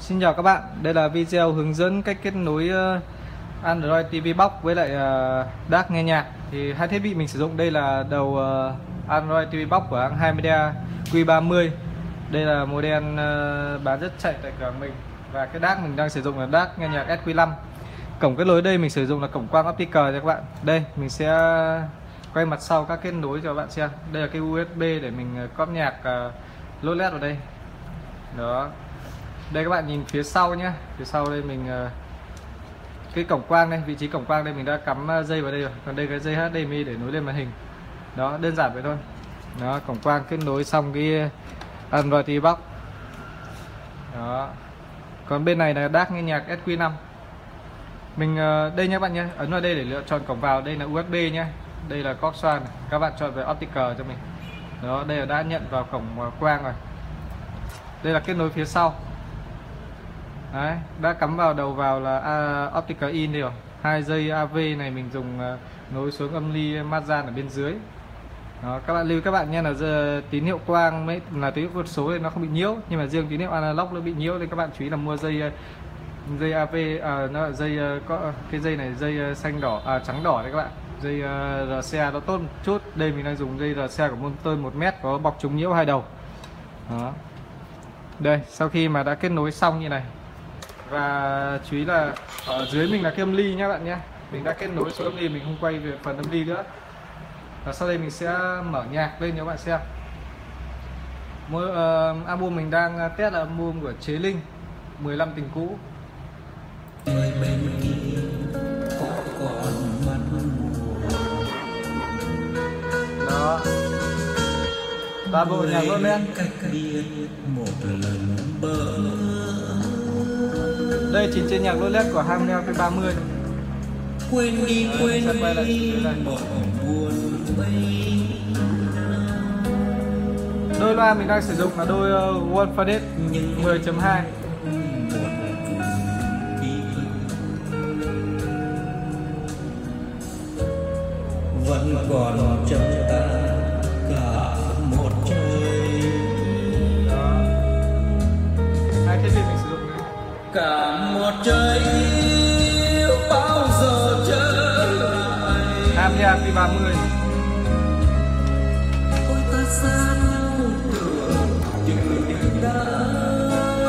Xin chào các bạn, đây là video hướng dẫn cách kết nối ờ, Android TV Box với lại ờ, DAC nghe nhạc. Thì hai thiết bị mình sử dụng đây là đầu ờ, Android TV Box của hãng Hymedia Q30. Đây là model bán rất chạy tại cửa hàng mình. Và cái DAC mình đang sử dụng là DAC nghe nhạc SQ5 Cổng kết nối đây mình sử dụng là cổng quang optical cho các bạn. Đây, mình sẽ quay mặt sau các kết nối cho các bạn xem. Đây là cái USB để mình cóp nhạc lốt led vào đây. Đó đây các bạn nhìn phía sau nhé phía sau đây mình ờ, cái cổng quang đây, vị trí cổng quang đây mình đã cắm ờ, dây vào đây rồi. Còn đây cái dây HDMI để nối lên màn hình. Đó, đơn giản vậy thôi. Đó, cổng quang kết nối xong cái ờ, Android TV Box đó. Còn bên này là DAC nghe nhạc SQ5 mình đây nhé bạn nhé ấn vào đây để lựa chọn cổng vào. Đây là USB nhé đây là cox xoan các bạn chọn về optical cho mình. Đó, đây là đã nhận vào cổng quang rồi. Đây là kết nối phía sau. Đấy, đã cắm vào đầu vào là uh, optical in rồi. Hai dây AV này mình dùng uh, nối xuống âm ly Mazda ở bên dưới. Đó, các bạn lưu các bạn nha là giờ tín hiệu quang mấy là tín hiệu số thì nó không bị nhiễu nhưng mà riêng tín hiệu analog nó bị nhiễu nên các bạn chú ý là mua dây à, dây AV à, nó là dây có cái dây này dây xanh đỏ à, trắng đỏ đấy các bạn. Dây uh, RCA nó tốt một chút. Đây mình đang dùng dây RCA của Monton 1 mét có bọc chống nhiễu hai đầu. Đó. Đây sau khi mà đã kết nối xong như này và chú ý là ở dưới mình là cái âm ly nhé bạn nhé. Mình đã kết nối số âm ly mình không quay về phần âm ly nữa. Và sau đây mình sẽ mở nhạc lên cho bạn xem. Mỗi, uh, album mình đang test là album của Chế Linh 15 tình cũ. Đó. Ba bộ nhạc luôn cách biệt một lần bờ đây chính trên nhạc led của 25 với 30 quên đi quên đi. một buồn đôi loa mình đang sử dụng là đôi uh, One Fadet 10.2 vẫn còn trong lại Nam Nha Phi 30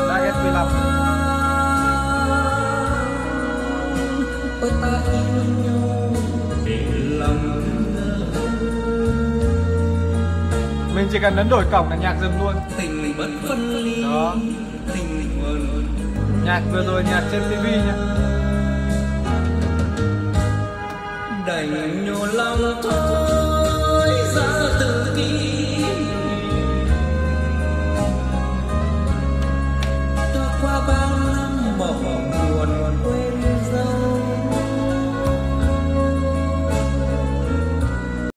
Target 15 Ôi ta yêu nhau để lòng Mình chỉ cần ấn đổi cổng là nhạc dừng luôn. Tình bất phân ly Đó. Tình nhạc vừa rồi nhạc trên TV nhé đành nhủ lòng thôi.